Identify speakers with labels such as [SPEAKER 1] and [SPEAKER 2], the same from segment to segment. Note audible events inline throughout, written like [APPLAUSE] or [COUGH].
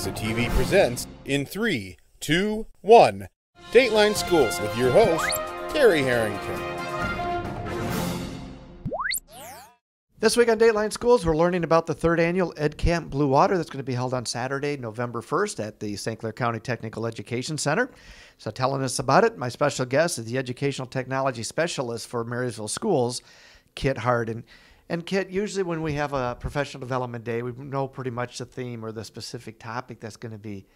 [SPEAKER 1] RESA TV presents in three, two, one. Dateline Schools with your host, Terry Harrington.
[SPEAKER 2] This week on Dateline Schools, we're learning about the third annual Ed Camp Blue Water that's going to be held on Saturday, November 1st at the St. Clair County Technical Education Center. So, telling us about it, my special guest is the Educational Technology Specialist for Marysville Schools, Kit Harden. And Kit, usually when we have a professional development day, we know pretty much the theme or the specific topic that's going to be.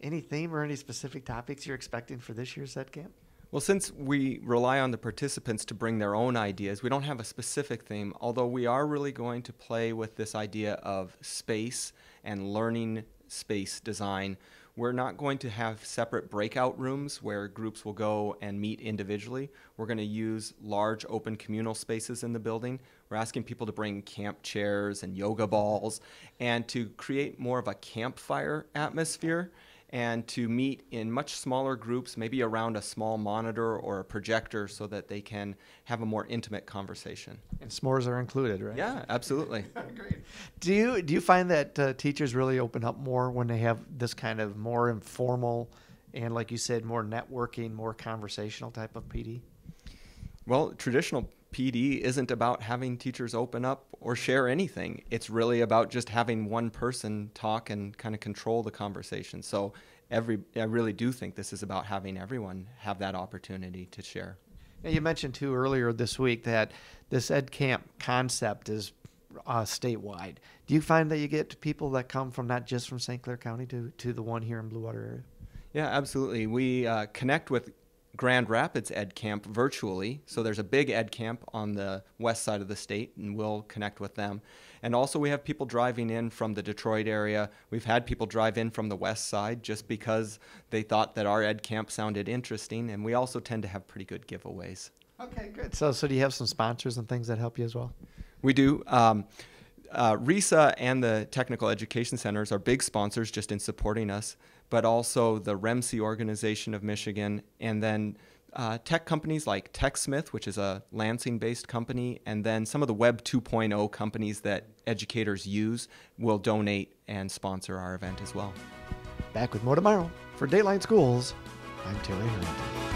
[SPEAKER 2] Any theme or any specific topics you're expecting for this year's Ed Camp?
[SPEAKER 3] Well, since we rely on the participants to bring their own ideas, we don't have a specific theme, although we are really going to play with this idea of space and learning space design. We're not going to have separate breakout rooms where groups will go and meet individually. We're going to use large open communal spaces in the building. We're asking people to bring camp chairs and yoga balls and to create more of a campfire atmosphere and to meet in much smaller groups, maybe around a small monitor or a projector, so that they can have a more intimate conversation.
[SPEAKER 2] And s'mores are included, right?
[SPEAKER 3] Yeah, absolutely. [LAUGHS]
[SPEAKER 2] Great. Do you do you find that uh, teachers really open up more when they have this kind of more informal and, like you said, more networking, more conversational type of PD?
[SPEAKER 3] Well, traditional PD isn't about having teachers open up or share anything. It's really about just having one person talk and kind of control the conversation. So every I really do think this is about having everyone have that opportunity to share.
[SPEAKER 2] Yeah, you mentioned too earlier this week that this Ed Camp concept is uh, statewide. Do you find that you get people that come from not just from St. Clair County to, to the one here in Blue Water area?
[SPEAKER 3] Yeah, absolutely. We uh, connect with Grand Rapids Ed Camp virtually. So there's a big Ed Camp on the west side of the state, and we'll connect with them. And also, we have people driving in from the Detroit area. We've had people drive in from the west side just because they thought that our Ed Camp sounded interesting. And we also tend to have pretty good giveaways.
[SPEAKER 2] Okay, good. So, so do you have some sponsors and things that help you as well?
[SPEAKER 3] We do. Um, uh, RESA and the Technical Education Centers are big sponsors just in supporting us, but also the REMC organization of Michigan, and then uh, tech companies like TechSmith, which is a Lansing based company, and then some of the Web 2.0 companies that educators use will donate and sponsor our event as well.
[SPEAKER 2] Back with more tomorrow. For Dateline Schools, I'm Terry Harrington.